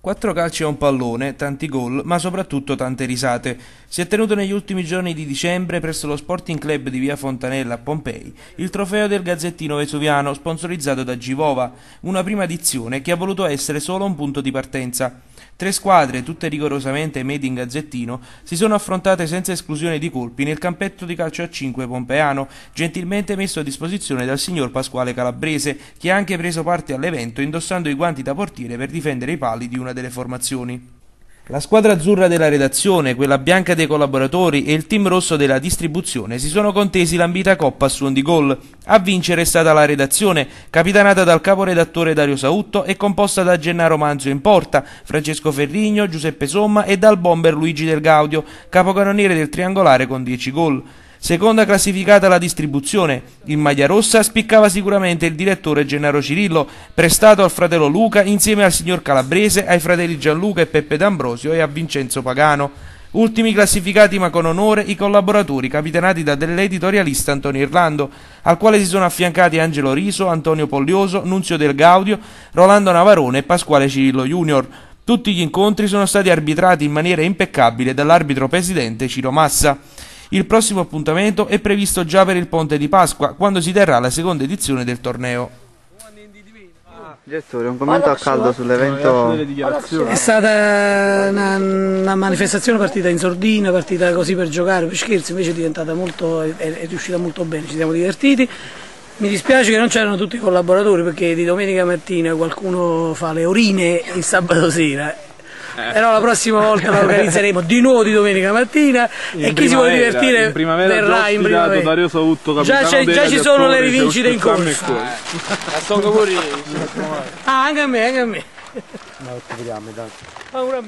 Quattro calci a un pallone, tanti gol, ma soprattutto tante risate. Si è tenuto negli ultimi giorni di dicembre presso lo Sporting Club di Via Fontanella a Pompei il trofeo del Gazzettino Vesuviano sponsorizzato da Givova, una prima edizione che ha voluto essere solo un punto di partenza. Tre squadre, tutte rigorosamente made in Gazzettino, si sono affrontate senza esclusione di colpi nel campetto di calcio a 5 pompeano, gentilmente messo a disposizione dal signor Pasquale Calabrese, che ha anche preso parte all'evento indossando i guanti da portiere per difendere i pali di una delle formazioni. La squadra azzurra della redazione, quella bianca dei collaboratori e il team rosso della distribuzione si sono contesi l'ambita coppa a suon di gol. A vincere è stata la redazione, capitanata dal caporedattore Dario Sautto e composta da Gennaro Manzio in porta, Francesco Ferrigno, Giuseppe Somma e dal bomber Luigi Del Gaudio, capocannoniere del triangolare con 10 gol. Seconda classificata la distribuzione. In maglia rossa spiccava sicuramente il direttore Gennaro Cirillo, prestato al fratello Luca insieme al signor Calabrese, ai fratelli Gianluca e Peppe D'Ambrosio e a Vincenzo Pagano. Ultimi classificati ma con onore i collaboratori capitanati da dell'editorialista Antonio Irlando, al quale si sono affiancati Angelo Riso, Antonio Pollioso, Nunzio Del Gaudio, Rolando Navarone e Pasquale Cirillo Junior. Tutti gli incontri sono stati arbitrati in maniera impeccabile dall'arbitro presidente Ciro Massa. Il prossimo appuntamento è previsto già per il Ponte di Pasqua, quando si terrà la seconda edizione del torneo. Direttore, un commento a caldo sull'evento. È stata una, una, manifestazione partita in sordina, partita così per giocare, per scherzi, invece è diventata molto, è, è riuscita molto bene, ci siamo divertiti. Mi dispiace che non c'erano tutti i collaboratori perché di domenica mattina qualcuno fa le orine il sabato sera. Però la prossima volta la organizzeremo di nuovo di domenica mattina. In e chi si vuole divertire in primavera verrà in primavera. Dario Sautto, già, già ci sono le rivincite in corso. ah anche a me anche a me. No, vediamo, dai. Paura